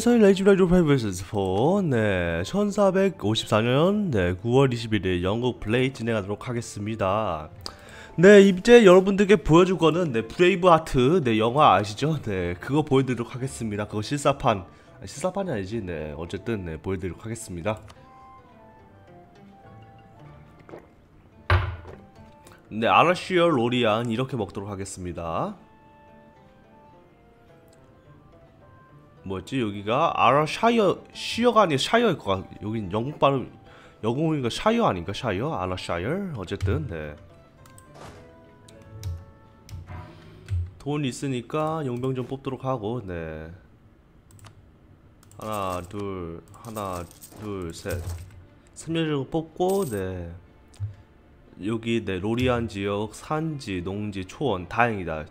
저희 레이지 라이드 프라이버스 4 네, 1454년 네, 9월 21일 영국 플레이 진행하도록 하겠습니다. 네, 이제 여러분들께 보여줄 거는 네, 브레이브 하트 네, 영화 아시죠? 네, 그거 보여드리도록 하겠습니다. 그거 실사판 아, 실사판이 아니지. 네, 어쨌든 네, 보여드리도록 하겠습니다. 네, 아라시어 로리안 이렇게 먹도록 하겠습니다. 뭐였지? 여기가 아라샤이어 시어가 아니라 shire일 것 같아 여긴 영국 발음 영국인가 샤이어 아닌가? 샤이어? 아라샤이어? 어쨌든 네. 돈 있으니까 용병 좀 뽑도록 하고 네. 하나 둘 하나 둘셋. 3년 정도 뽑고 네. 여기 네 로리안 지역 산지 농지 초원 다행이다.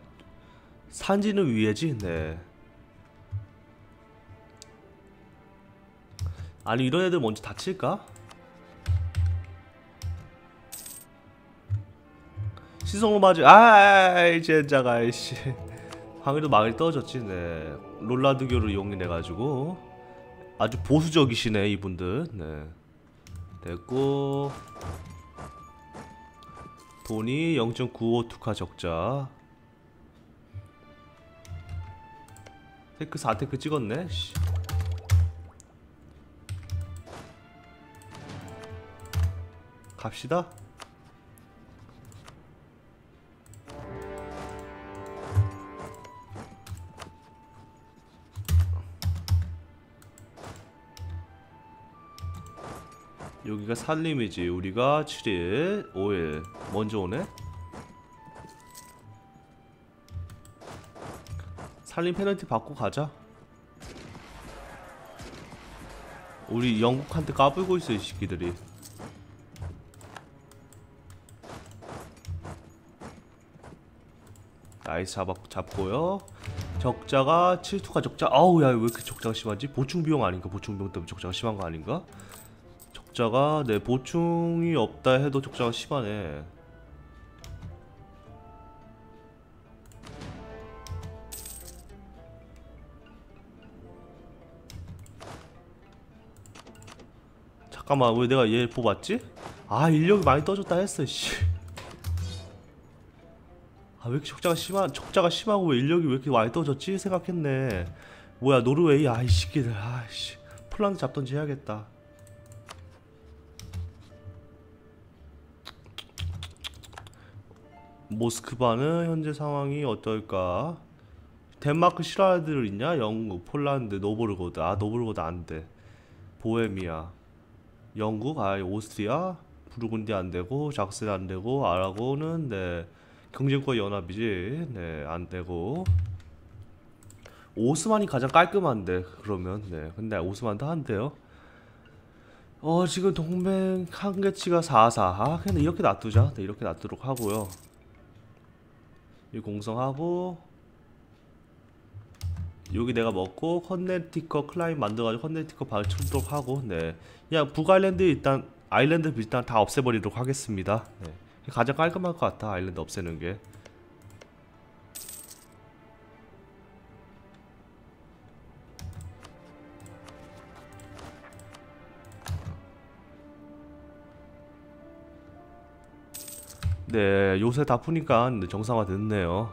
산지는 위에지? 네 아니 이런 애들 먼저 다칠까? 시성로 맞이 아이 젠자가 이씨. 방에도 막을 떨어졌지 네. 롤라드교를 이용해가지고. 아주 보수적이시네 이분들. 네. 됐고. 돈이 0.95 투카 적자. 테크 4테크 찍었네 씨. 갑시다. 여기가 삼림이지. 우리가 7일, 5일 먼저 오네. 삼림 페널티 받고 가자. 우리 영국한테 까불고 있어 이 새끼들이. nice 잡, 잡고요 적자가 7 ducat 적자 아우 야 왜 이렇게 적자가 심하지? 보충비용 아닌가? 보충비용 때문에 적자가 심한 거 아닌가? 적자가 네 보충이 없다 해도 적자가 심하네 잠깐만 왜 내가 얘 뽑았지? 아 인력이 많이 떠졌다 했어 씨 아 왜 이렇게 적자가 심한 적자가 심하고 왜 인력이 왜 이렇게 많이 떨어졌지 생각했네. 뭐야 노르웨이? 아이 새끼들. 아이씨. 폴란드 잡던지 해야겠다. 모스크바는 현재 상황이 어떨까? 덴마크 실화들 있냐? 영국 폴란드 노브고로드. 아 노브고로드 안 돼. 보헤미아. 영국 아 오스트리아? 부르군디 안 되고 작센 안되고 아라곤은 네 경쟁과 연합이지. 네 안되고. 오스만이 가장 깔끔한데 그러면. 네 근데 오스만도 한대요. 어 지금 동맹 한계치가 44 아, 그냥 이렇게 놔두자. 네, 이렇게 놔두도록 하고요. 이 공성하고 여기 내가 먹고 컨네티커 클라임 만들어가지고 컨네티커 바로 쳐도록 하고 네. 그냥 북아일랜드 일단 아일랜드 일단 다 없애버리도록 하겠습니다. 네. 가장 깔끔할 것 같아 아일랜드 없애는 게 네, 요새 다 푸니까 정상화 됐네요.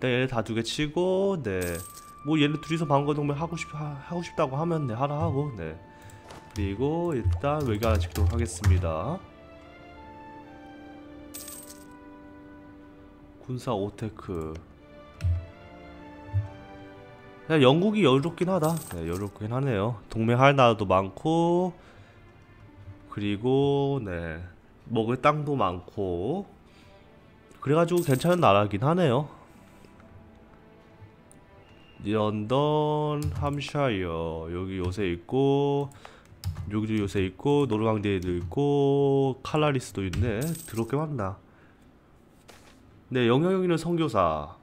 네, 얘네 다 두 개 치고, 네. 뭐 얘네 둘이서 방어 동맹 하고 싶 하고 싶다고 하면 네 하라 하고, 네. 그리고 일단 외관 찍도록 하겠습니다. 군사 오테크. 그냥 영국이 여유롭긴 하다. 네, 여유롭긴 하네요. 동맹 할 나라도 많고 그리고 네 먹을 땅도 많고. 그래가지고 괜찮은 나라긴 하네요. 런던 함샤이어 여기 요새 있고 여기도 요새 있고 노르망디에도 있고 칼라리스도 있네. 드럽게 많나 네 있는 선교사.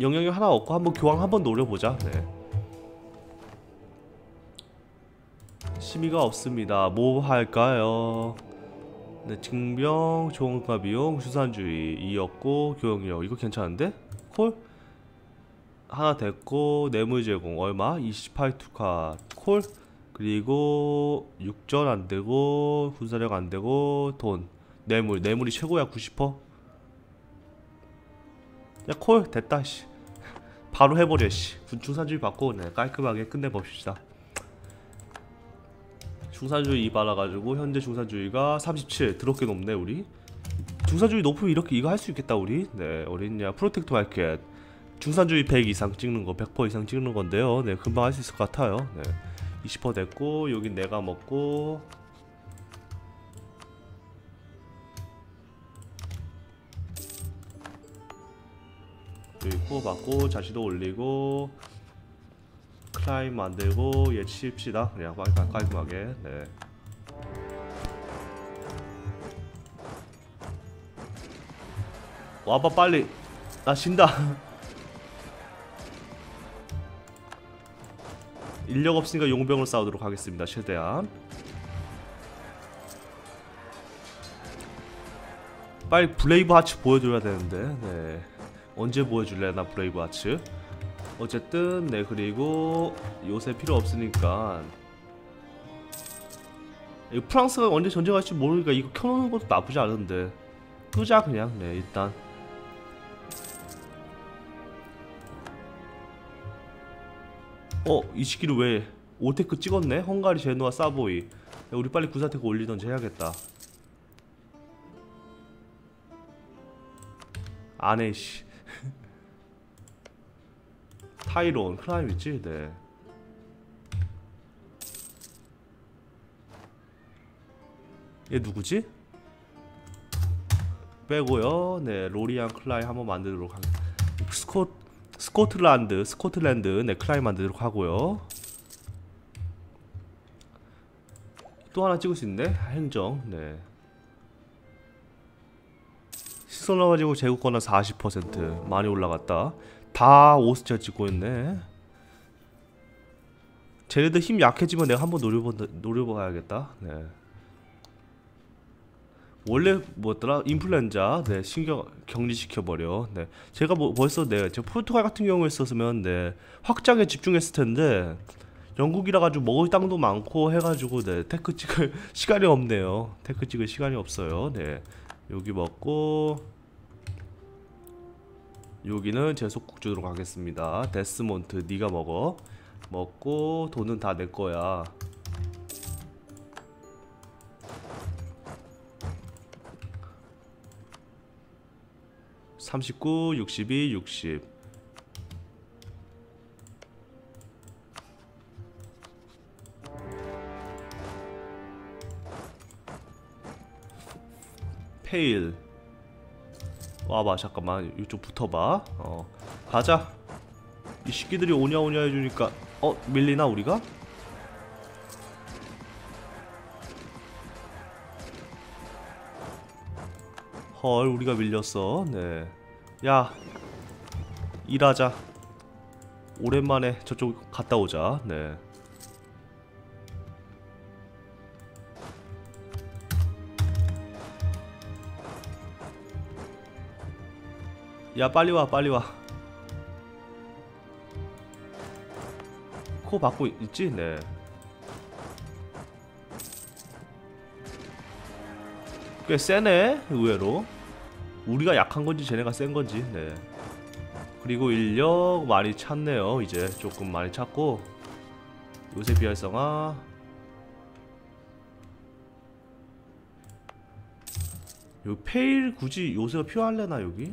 영향력 하나 없고 한번 교황 한번 노려보자. 네. 심의가 없습니다. 뭐 할까요? 네, 징병, 종가 비용, 수산주의 이었고 교역력. 이거 괜찮은데? 콜? 하나 됐고 뇌물 제공 얼마? 28투카 콜? 그리고 육전 안되고 군사력 안되고 돈. 뇌물 뇌물이 최고야 90%? 야콜 됐다 씨. 바로 해버려 씨. 중산주의 받고 네, 깔끔하게 끝내봅시다. 중상주의 2 받아가지고 현재 중상주의가 37 드럽게 높네 우리. 중상주의 높으면 이렇게 이거 할 수 있겠다 우리? 네 어딨냐 protect market 중상주의 100 이상 찍는 거 100% 이상 찍는 건데요. 네 금방 할 수 있을 것 같아요. 네. 20% 됐고 여긴 내가 먹고. 그리고 받고 자시도 올리고 클라임 만들고 얘 칩시다. 그냥 깔끔, 깔끔하게. 네. 와봐 빨리. 나 진다 인력 없으니까 용병을 싸우도록 하겠습니다 최대한. 빨리 블레이브 하츠 보여줘야 되는데 네. 언제 보여줄래 나 브레이브 하츠? 어쨌든 네 그리고 요새 필요 없으니까. 이 프랑스가 언제 전쟁할지 모르니까 이거 켜놓는 것도 나쁘지 않은데. 끄자 그냥. 네 일단 어? 이 새끼들 왜 5 tech 찍었네? 헝가리 제노아 사보이 야, 우리 빨리 군사 tech 올리던지 해야겠다 안해 씨 타이론 클라임 있지? 네 얘 누구지? 빼고요 네 로리안 클라이 한번 만들도록 하겠습니다 스콧 스코틀랜드 스코틀랜드 네 클라이 만들도록 하고요. 또 하나 찍을 수 있네 행정 네. 시선 넣어가지고 제국권한 40% 많이 올라갔다. 다 오스트리아 찍고 있네. 쟤네들 힘 약해지면 내가 한번 노려보, 노려봐야겠다. 네. 원래 뭐였더라? 인플루엔자. 네 신경 격리시켜 버려. 네. 제가 뭐 벌써 네 제가 포르투갈 같은 경우에 있었으면 네 확장에 집중했을 텐데 영국이라 가지고 먹을 땅도 많고 해가지고 네 tech 찍을 시간이 없네요. tech 찍을 시간이 없어요. 네. 여기 먹고 여기는 제 속국 주도록 하겠습니다. 데스몬트 네가 먹어. 먹고 돈은 다 내 거야 39, 62, 60 페일. 와봐 잠깐만. 이쪽 붙어봐. 어. 가자. 이 새끼들이 오냐 오냐 해주니까 어 밀리나 우리가? 헐 우리가 밀렸어. 네 야 일하자. 오랜만에 저쪽 갔다 오자. 네. 야 빨리 와 빨리 와 코 받고 있지? 네. 꽤 세네 의외로 우리가 약한 건지 쟤네가 센 건지 네. 그리고 인력 많이 찼네요 이제. 조금 많이 찼고. 요새 비활성화. 여기 페일 굳이 요새가 필요할래나 여기?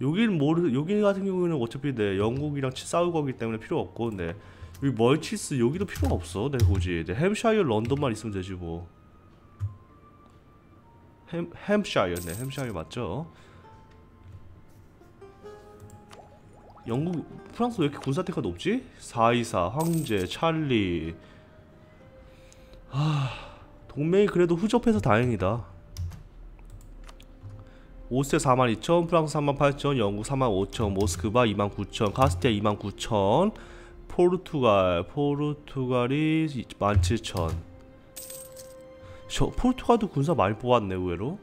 여기는 모르 여기 같은 경우에는 어차피 네 영국이랑 싸울 거기 때문에 필요 없고 네. 여기 멀치스 여기도 필요가 없어 네 굳이. 네 햄샤이어 런던만 있으면 되지 뭐 햄, 햄샤이어 네. 햄샤이어 맞죠? 영국 프랑스 왜 이렇게 군사 tech가 높지? 424 황제 찰리. 아 동맹이 그래도 후접해서 다행이다. 오스트 42,000, 프랑스 38,000, 영국 45,000, 모스크바 29,000, 카스티아 29,000, 포르투갈, 포르투갈이 17,000 저 포르투갈도 군사 많이 뽑았네 의외로.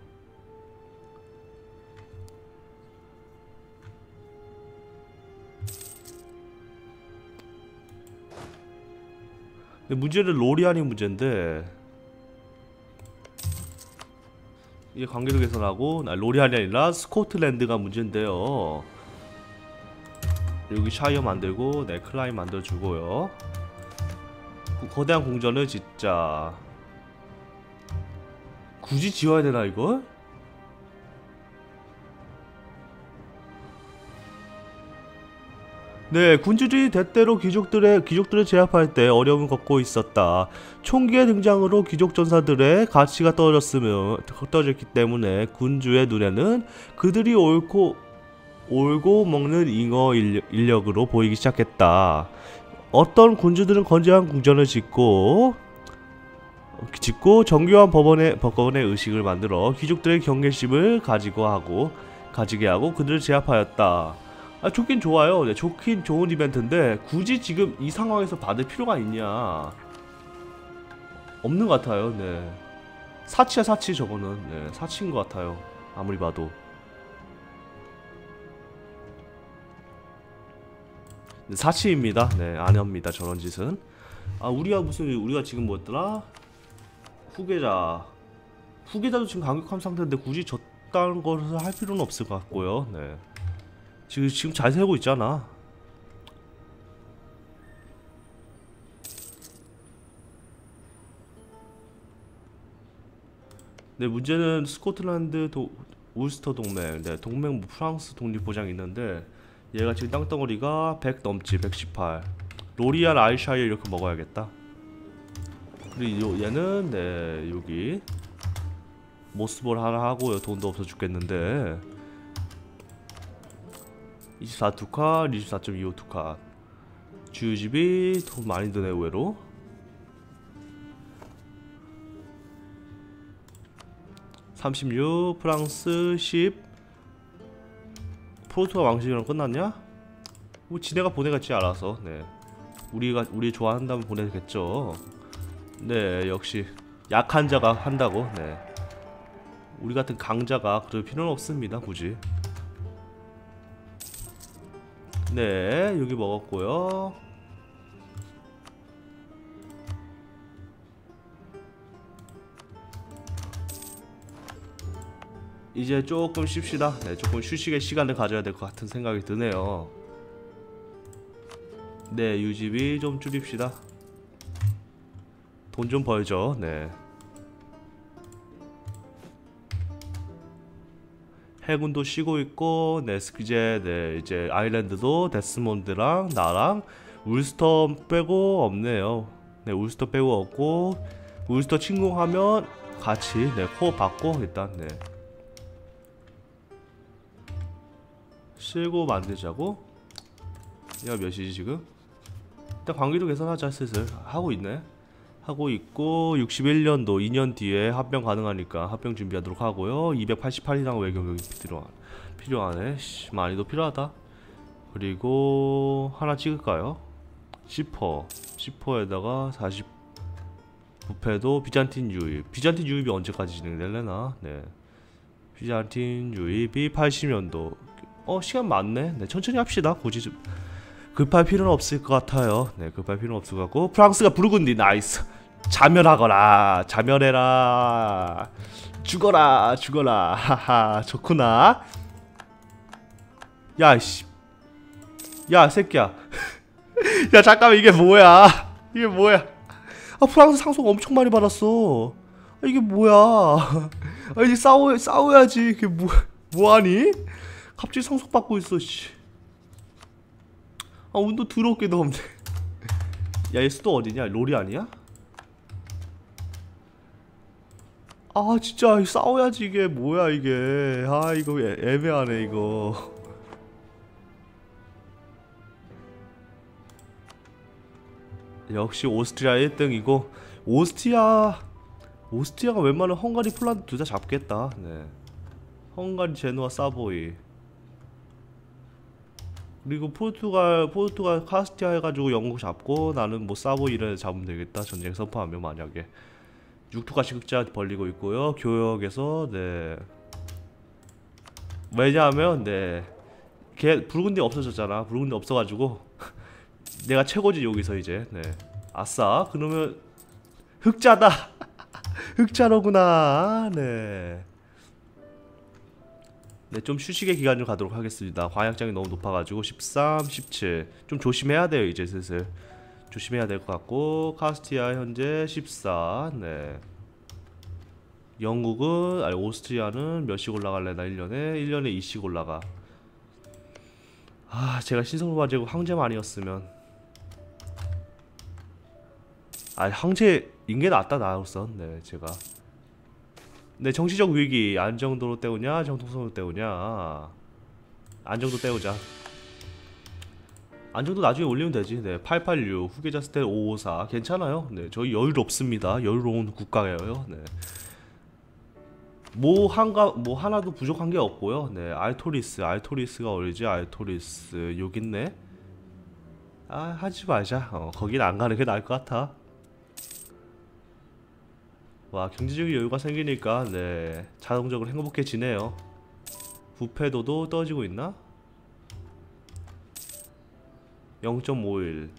근데 문제는 로리안이 문제인데 이게 관계를 개선하고 아, 로리안이 아니라 스코틀랜드가 문제인데요. 여기 샤이어 만들고 네 클라인 만들어주고요. 그 거대한 궁전을 진짜 굳이 지어야 되나 이걸? 네, 군주들이 대대로 귀족들의 귀족들을 제압할 때 어려움을 겪고 있었다. 총기의 등장으로 귀족 전사들의 가치가 떨어졌으며 떨어졌기 때문에 군주의 눈에는 그들이 옳고 옳고 먹는 잉어 인력, 인력으로 보이기 시작했다. 어떤 군주들은 건재한 궁전을 짓고 짓고 정교한 법원의 법원의 의식을 만들어 귀족들의 경계심을 가지고 하고 가지게 하고 그들을 제압하였다. 아 좋긴 좋아요. 네, 좋긴 좋은 이벤트인데 굳이 지금 이 상황에서 받을 필요가 있냐? 없는 것 같아요. 네. 사치야 사치 저거는 네, 사치인 것 같아요. 아무리 봐도. 네, 사치입니다. 네, 안 합니다. 저런 짓은. 아 우리가 무슨 우리가 지금 뭐였더라? 후계자. 후계자도 지금 강력한 상태인데 굳이 졌다는 것을 할 필요는 없을 것 같고요. 네. 지금 지금 잘 살고 있잖아. 네 문제는 스코틀랜드 도, 울스터 동맹, 네 동맹 뭐 프랑스 독립 보장이 있는데 얘가 지금 땅덩어리가 100 넘지 118. 로리알 아이샤이 이렇게 먹어야겠다. 그리고 얘는 네 여기 모스볼 하나 하고요. 돈도 없어 죽겠는데. 24두카 24.25두카. 주유집이 돈 많이 드네 의외로. (36) 프랑스 (10) 포르투갈 왕실이랑 끝났냐? 뭐 지네가 보내겠지 알아서 네. 우리가 우리 좋아한다면 보내겠죠 네 역시 약한 자가 한다고? 네. 우리 같은 강자가 그럴 필요는 없습니다 굳이. 네 여기 먹었고요. 이제 조금 쉽시다. 네 조금 휴식의 시간을 가져야 될 것 같은 생각이 드네요. 네 유지비 좀 줄입시다 돈 좀 벌죠. 네. 해군도 쉬고 있고 네 이제 네 이제 아일랜드도 데스몬드랑 나랑 울스터 빼고 없네요. 네 울스터 빼고 없고 울스터 침공하면 같이 네 코어 받고 일단 네. 실고 만들자고? 얘가 몇이지 지금? 일단 관계도 개선하자 슬슬. 하고 있네 하고 있고 61년도 2년 뒤에 합병 가능하니까 합병 준비하도록 하고요. 288이랑 외경력이 필요하, 필요하네. 씨, 많이도 필요하다. 그리고 하나 찍을까요? 10퍼. 10퍼에다가 40 부패도 비잔틴 유입. 비잔틴 유입이 언제까지 진행될래나? 네. 비잔틴 유입이 80년도. 어 시간 많네. 네 천천히 합시다. 굳이 좀 급할 필요는 없을 것 같아요. 네 급할 필요는 없을 것 같고. 프랑스가 부르군디. nice 자멸하거라 자멸해라. 죽어라 죽어라. 하하 좋구나. 야씨. 야 새끼야. 야 잠깐만 이게 뭐야? 이게 뭐야? 아 프랑스 상속 엄청 많이 받았어. 아, 이게 뭐야? 아 이제 싸워 싸워야지. 이게 뭐 뭐하니? 갑자기 상속 받고 있어 씨 아 운도 더럽게도 없네. 야얘 수도 어디냐? 롤이 아니야? 아 진짜 싸워야지 이게 뭐야 이게. 아 이거 애, 애매하네 이거. 역시 오스트리아 1등이고 오스트리아 오스트리아가 웬만하면 헝가리 폴란드 둘 다 잡겠다. 네. 헝가리 제노아 사보이. 그리고 포르투갈 포르투갈 카스티아 해가지고 영국 잡고 나는 뭐 사보이를 잡으면 되겠다. 전쟁 선포하면 만약에 육투가시 극자 벌리고 있고요. 교역에서 네. 왜냐하면 네. 걔 붉은데 없어졌잖아. 붉은데 없어가지고 내가 최고지 여기서 이제. 네. 아싸. 그러면 흑자다. 흑자로구나. 네. 네, 좀 휴식의 기간을 가도록 하겠습니다. 광약장이 너무 높아가지고 13, 17. 좀 조심해야 돼요, 이제 슬슬. 조심해야 될 것 같고 카스티아 현재 14. 네. 영국은 아니 오스트리아는 몇씩 올라갈래나 1년에 1년에 2씩 올라가. 아, 제가 신성로마 제국 황제만 아니었으면 아, 황제 인 게 낫다 나로선. 네, 제가. 네, 정치적 위기 안정도로 때우냐, 정통성으로 때우냐. 안정도 때우자. 안정도 나중에 올리면 되지. 네, 886 후계자 스텔 554 괜찮아요. 네, 저희 여유롭습니다. 여유로운 국가예요. 네. 뭐 한가 뭐 하나도 부족한 게 없고요. 네, 알토리스, 알토리스가 어디지? 알토리스 여기 있네. 아, 하지 말자. 어, 거긴 안 가는 게 나을 것 같아. 와, 경제적인 여유가 생기니까 네, 자동적으로 행복해지네요. 부패도도 떨어지고 있나? 0.51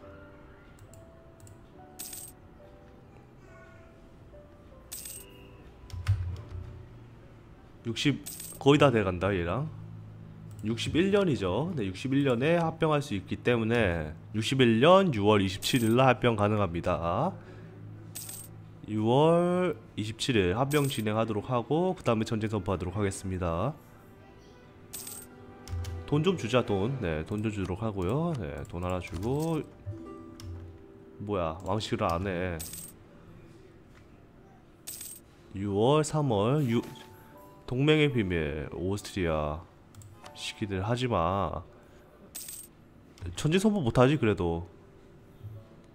60 거의 다 돼간다 얘랑 61년이죠. 네 61년에 합병할 수 있기 때문에 61년 6월 27일날 합병 가능합니다. 6월 27일 합병 진행하도록 하고 그 다음에 전쟁 선포하도록 하겠습니다 돈 좀 주자 돈. 네, 돈 좀 주도록 하고요. 네, 돈 하나 주고 뭐야 왕실을 안 해. 6월, 3월, 6 동맹의 비밀 오스트리아 시기들 하지 마. 천지 선포 못하지 그래도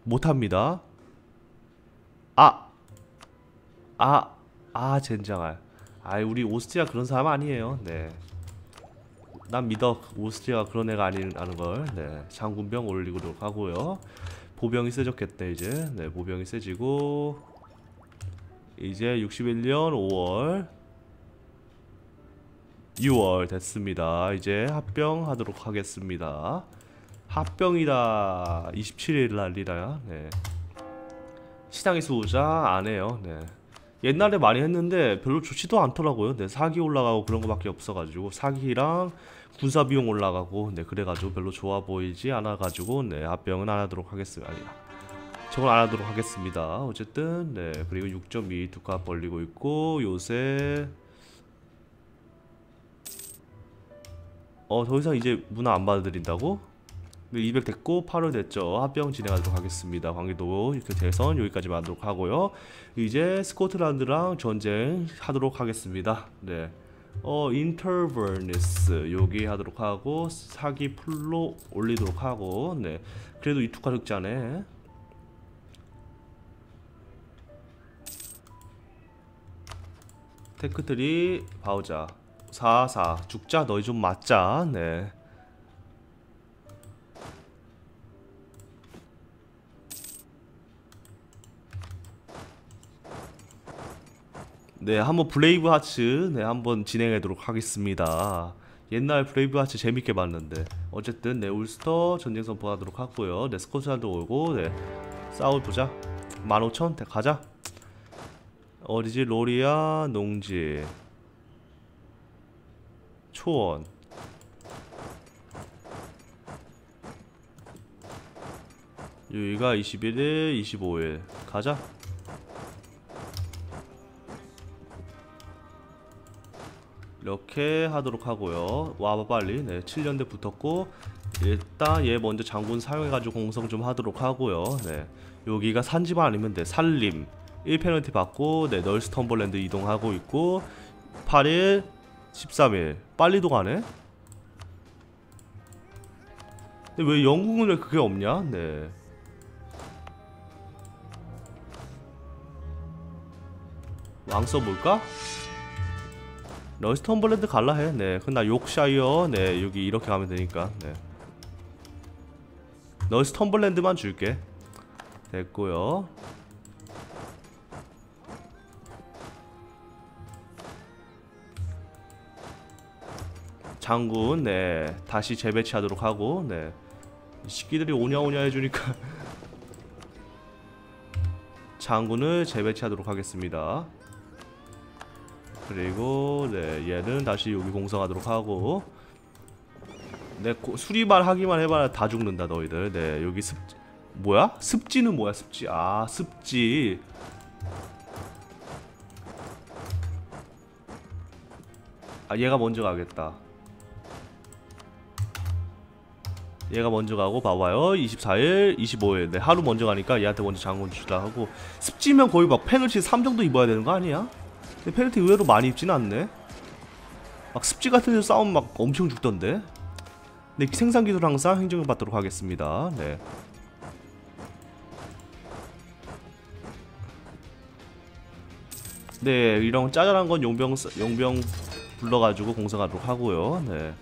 못합니다. 아, 아, 아 젠장할. 아, 우리 오스트리아 그런 사람 아니에요. 네. 난 믿어. 오스트리아가 그런 애가 아니라는 걸. 네, 장군병 올리도록 하고요. 보병이 세졌겠다 이제. 네 보병이 세지고 이제 61년 5월 6월 됐습니다. 이제 합병하도록 하겠습니다. 합병이다. 27일 날이라. 네. 시장의 수호자 안 해요. 네. 옛날에 많이 했는데 별로 좋지도 않더라고요. 네, 사기 올라가고 그런 거밖에 없어가지고 사기랑 군사 비용 올라가고 네 그래가지고 별로 좋아 보이지 않아가지고 네 합병은 안 하도록 하겠습니다. 저건 안 하도록 하겠습니다. 어쨌든 네 그리고 6.2 두값 벌리고 있고 요새 어 더 이상 이제 문화 안 받아들인다고? 200 됐고 8월 됐죠. 합병 진행하도록 하겠습니다. 관계도 이렇게 대선 여기까지 만도록 하고요. 이제 스코틀랜드랑 전쟁 하도록 하겠습니다. 네. 어 인터버니스 여기 하도록 하고 사기 풀로 올리도록 하고. 네. 그래도 이투카 흑자네. 테크트리 바우자. 44 죽자 너희 좀 맞자. 네 네, 한번 브레이브 하츠 네, 한번 진행하도록 하겠습니다. 옛날 Brave Hearts 재밌게 봤는데 어쨌든 네, 울스터 전쟁 선포하도록 하고요. 네, 스코틀랜드 오고 네, 싸울 보자. 15,000 네, 가자. 어디지? 로디언 농지 초원 여기가 21일, 25일 가자. 이렇게 하도록 하고요. 와봐 빨리. 네 7년대 붙었고 일단 얘 먼저 장군 사용해가지고 공성 좀 하도록 하고요. 네 여기가 산지만 아니면 돼 산림. 1페널티 받고 네 널스텀벌랜드 이동하고 있고 8일 13일. 빨리 동하네? 근데 왜 영국은 왜 그게 없냐? 네. 왕 써볼까? 러스트 홈블랜드 갈라 해. 네. 그럼 나 욕샤이어. 네. 여기 이렇게 가면 되니까. 네. 러스트 홈블랜드만 줄게. 됐고요. 장군 네 다시 재배치하도록 하고 네 식기들이 오냐오냐 해주니까 장군을 재배치하도록 하겠습니다 그리고 네 얘는 다시 여기 공성하도록 하고. 네 고, 수리만 하기만 해봐야 다 죽는다 너희들. 네 여기 습 뭐야? 습지는 뭐야 습지? 아 습지. 아 얘가 먼저 가겠다. 얘가 먼저 가고 봐봐요. 24일 25일. 네 하루 먼저 가니까 얘한테 먼저 장군 주라 하고. 습지면 거의 막 페널티 3 정도 입어야 되는 거 아니야? 근데 페널티 의외로 많이 입진 않네. 막 습지 같은 데서 싸우면 막 엄청 죽던데? 네 생산 기술 항상 행정을 받도록 하겠습니다. 네. 네, 이런 짜잘한 건 용병 쓰- 용병 불러가지고 공성하도록 하고요. 네,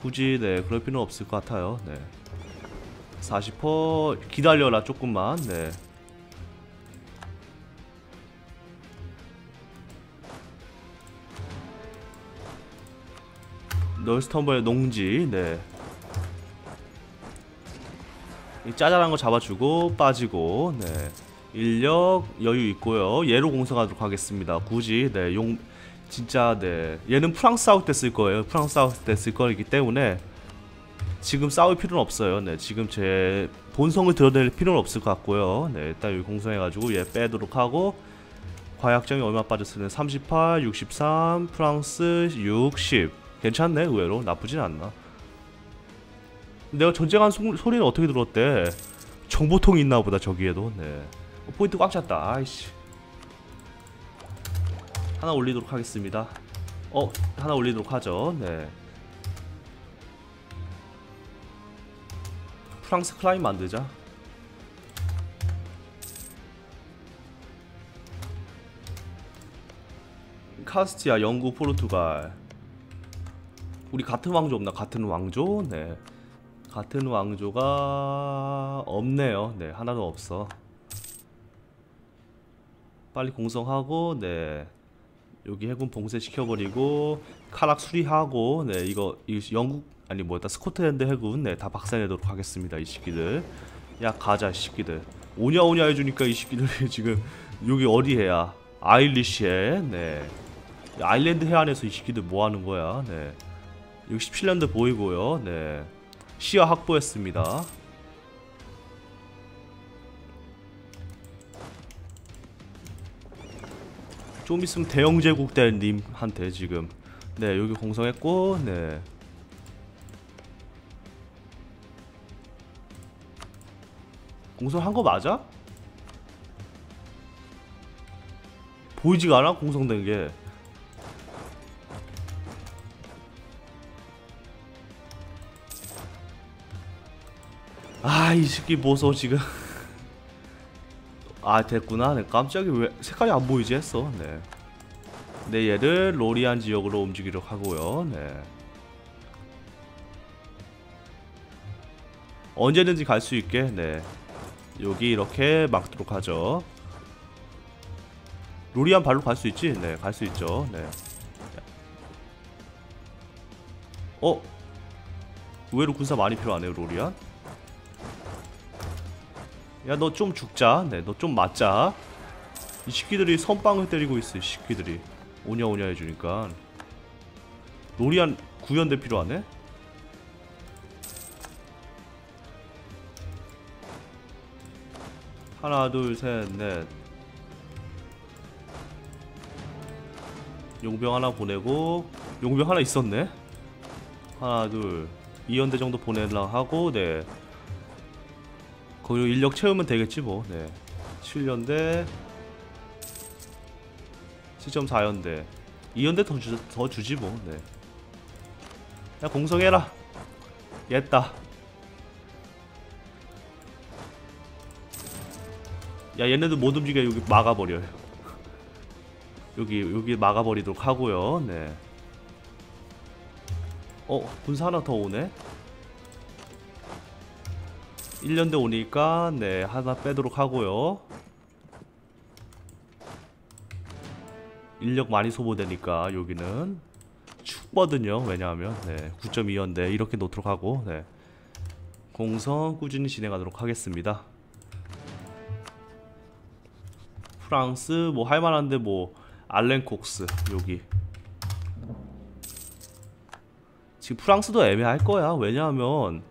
굳이 네 그럴 필요는 없을 것 같아요. 네, 40% 기다려라 조금만. 네, 널스텀블의 농지. 네. 이 짜잘한 거 잡아주고 빠지고 네. 인력 여유 있고요. 얘로 공성하도록 하겠습니다. 굳이 네 용 진짜 네. 얘는 프랑스 싸울 때쓸 거예요. 프랑스 싸울 때쓸 거이기 때문에 지금 싸울 필요는 없어요. 네 지금 제 본성을 드러낼 필요는 없을 것 같고요. 네 일단 여기 공성해가지고 얘 빼도록 하고 과약점이 얼마 빠졌으면 38, 63, 프랑스 60 괜찮네 의외로 나쁘진 않나 내가 전쟁한 소, 소리는 어떻게 들었대? 정보통이 있나 보다 저기에도. 네. 어, 포인트 꽉 찼다. 아이씨. 하나 올리도록 하겠습니다. 어, 하나 올리도록 하죠. 네. 프랑스 클라임 만들자. 카스티아, 영국, 포르투갈. 우리 같은 왕조 없나? 같은 왕조? 네. 같은 왕조가 없네요. 네, 하나도 없어. 빨리 공성하고, 네. 여기 해군 봉쇄 시켜버리고 카락 수리하고, 네 이거 이 영국 아니 뭐였다 스코틀랜드 해군 네 다 박살내도록 하겠습니다 이 새끼들. 야 가자 이 새끼들. 오냐 오냐 해주니까 이 새끼들이 지금 여기 어디 해야? 아일리시해. 네. 아일랜드 해안에서 이 새끼들 뭐 하는 거야? 네. 67년도 보이고요. 네. 시야 확보했습니다. 좀 있으면 대영 제국대 님한테 지금 네 여기 공성했고 네 공성한 거 맞아? 보이지가 않아 공성된 게 아, 이 새끼 보소 지금. 아, 됐구나. 네, 깜짝이 왜 색깔이 안 보이지 했어. 네. 네, 얘를 로리안 지역으로 움직이려고 하고요. 네. 언제든지 갈 수 있게. 네. 여기 이렇게 막도록 하죠. 로리안 발로 갈 수 있지? 네, 갈 수 있죠. 네. 어? 의외로 군사 많이 필요하네요, 로리안. 야 너 좀 죽자. 네너 좀 맞자. 이 새끼들이 선빵을 때리고 있어 이 새끼들이. 오냐 오냐 해주니까. 로리안 구현대 필요하네? 하나 둘셋넷. 용병 하나 보내고 용병 하나 있었네? 하나 둘. 2연대 정도 보내려고 하고 네 거기로 인력 채우면 되겠지 뭐. 네. 7연대 7.4연대 2연대 더, 주, 더 주지 뭐. 네. 야 공성해라. 옛다. 야 얘네들 못 움직여 여기 막아버려요. 여기 여기 막아버리도록 하고요. 네. 어 군사 하나 더 오네. 1년대 오니까 네 하나 빼도록 하고요 인력 많이 소모되니까 여기는 추, 죽거든요. 왜냐하면 네, 9.2연대 이렇게 놓도록 하고 네. 공성 꾸준히 진행하도록 하겠습니다. 프랑스 뭐 할만한데 뭐 알렌콕스 여기 지금 프랑스도 애매할 거야. 왜냐하면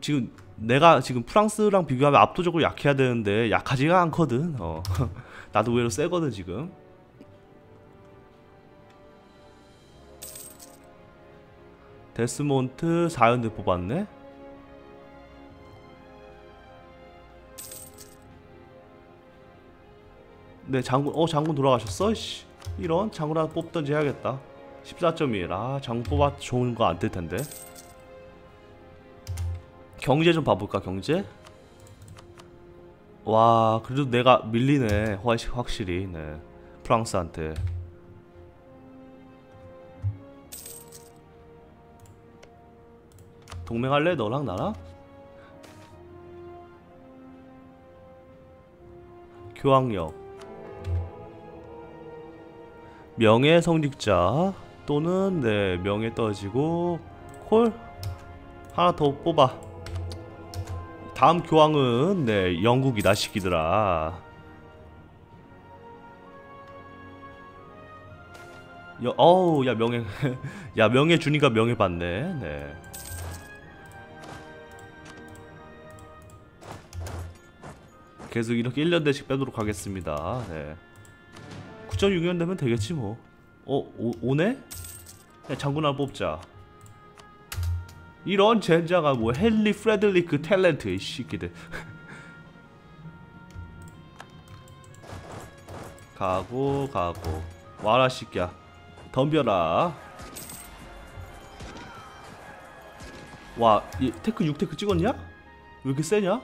지금 내가 지금 프랑스랑 비교하면 압도적으로 약해야 되는데 약하지가 않거든. 어. 나도 의외로 세거든 지금. 데스몬트 4연대 뽑았네. 네 장군 어 장군 돌아가셨어? 씨. 이런 장군 하나 뽑던지 해야겠다. 14.1. 아 장군 뽑아 좋은 거 안 뜰 텐데. 경제 좀 봐볼까 경제? 와 그래도 내가 밀리네 확실히. 네 프랑스한테. 동맹할래? 너랑 나랑? 교황력 명예 성직자 또는 네 명예 떨어지고 콜 하나 더 뽑아 다음 교황은 네 영국이다 시기들아. 여, 어우 야 명예 야 명예 주니까 명예 받네. 네. 계속 이렇게 1년대씩 빼도록 하겠습니다. 네. 9.6년 되면 되겠지 뭐. 어? 오, 오네? 야, 장군 하나 뽑자 이런 젠장아 뭐 헨리 프레들리크 탤런트 이 새끼들. 가고 가고. 와라 새끼야. 덤벼라. 와, 얘 tech 6tech 찍었냐? 왜 이렇게 세냐?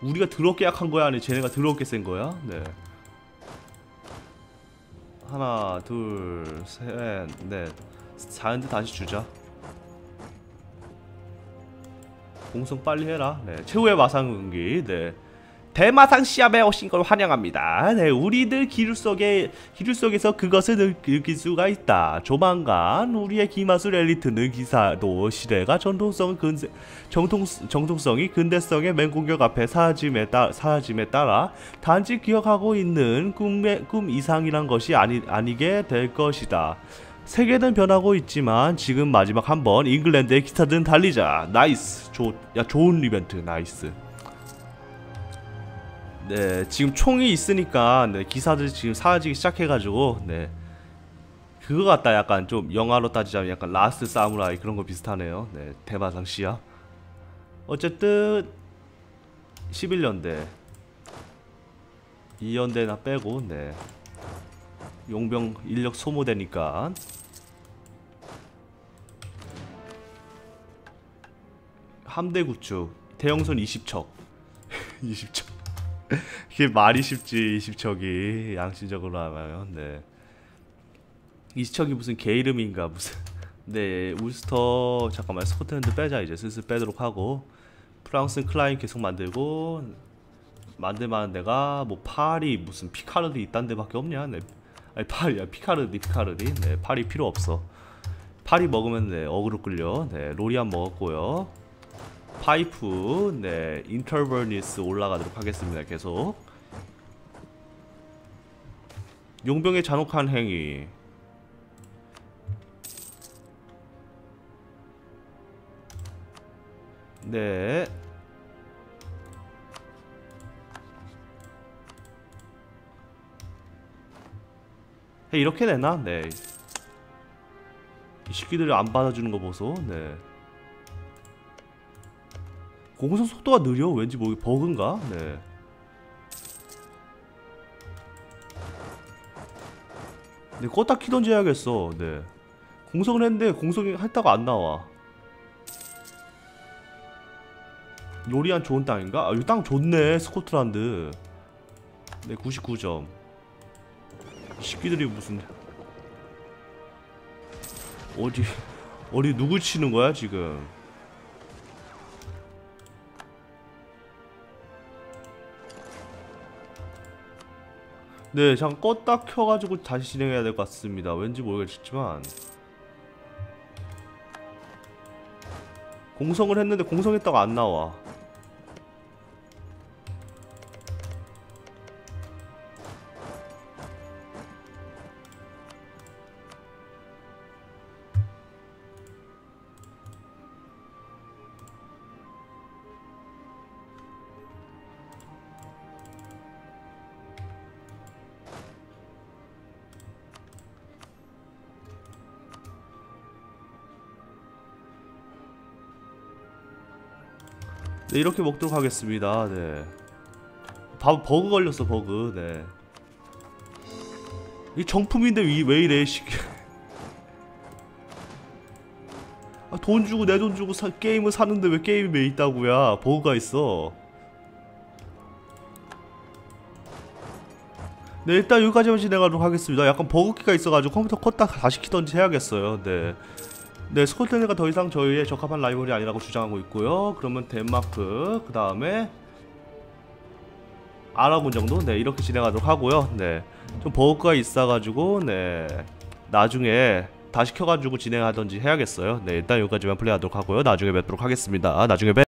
우리가 더럽게 약한 거야 아니 쟤네가 더럽게 센 거야? 네. 하나 둘셋넷. 자연드 다시 주자 공성 빨리 해라 네 최후의 마상 경기 네 대마상 시합에 오신 걸 환영합니다. 네, 우리들 기술 속에 기술 속에서 그것을 느낄 수가 있다. 조만간 우리의 기마술 엘리트는 기사도 시대가 전통성 근세, 정통 정통성이 근대성의 맹공격 앞에 사라짐에 따 사라짐에 따라 단지 기억하고 있는 꿈의 꿈 이상이란 것이 아니 아니게 될 것이다. 세계는 변하고 있지만 지금 마지막 한 번 잉글랜드의 기사들은 달리자. nice. 좋, 야 좋은 이벤트. nice. 네 지금 총이 있으니까 네, 기사들이 지금 사라지기 시작해가지고 네 그거 같다 약간 좀 영화로 따지자면 약간 Last 사무라이 그런 거 비슷하네요 네 대마상 시야 어쨌든 11년대 2연대나 빼고 네 용병 인력 소모되니까. 함대 구축 대형선 20척. 20척. 이게 말이 쉽지 20척이. 양심적으로 하면 네. 20척이 무슨 개 이름인가 무슨. 네 울스터 잠깐만 스코틀랜드 빼자 이제 슬슬 빼도록 하고. 프랑스는 클레임 계속 만들고 만들만한 데가 뭐 파리 무슨 피카르디 이딴 데밖에 없냐 네 아니 파리야. 피카르디 피카르디. 네 파리 필요 없어. 파리 먹으면 네 어그로 끌려. 네 로디언 먹었고요. 파이프 네 인버네스 올라가도록 하겠습니다 계속. 용병의 잔혹한 행위. 네 이렇게 되나? 네. 이 새끼들이 안 받아주는 거 보소. 네. 공성 속도가 느려 왠지 뭐 버그인가? 네. 네 껐다 키던지 해야겠어 네 공성을 했는데 공성이 했다가 안 나와 요리한 좋은 땅인가? 아, 이 땅 좋네 스코틀란드 네 99점 시끼들이 무슨 어디 어디 누구 치는 거야 지금 네, 잠깐 껐다 켜가지고 다시 진행해야 될 것 같습니다. 왠지 모르겠지만 공성을 했는데 공성했다고 안 나와. 네, 이렇게 먹도록 하겠습니다. 네. 바, 버그 걸렸어, 버그. 네. 이 정품인데 위, 왜 이래, 씨. 아, 돈 주고 내 돈 주고 사, 게임을 사는데 왜 게임이 왜 있다고야? 버그가 있어. 네, 일단 여기까지만 진행하도록 하겠습니다. 약간 버그끼가 있어가지고 컴퓨터 껐다 다시 키던지 해야겠어요. 네. 네, 스코틀랜드가 더 이상 저희의 적합한 라이벌이 아니라고 주장하고 있고요. 그러면 덴마크, 그 다음에 아랍은 정도? 네, 이렇게 진행하도록 하고요. 네, 좀 버그가 있어가지고 네, 나중에 다시 켜가지고 진행하던지 해야겠어요. 네, 일단 여기까지만 플레이하도록 하고요. 나중에 뵙도록 하겠습니다. 나중에 뵙.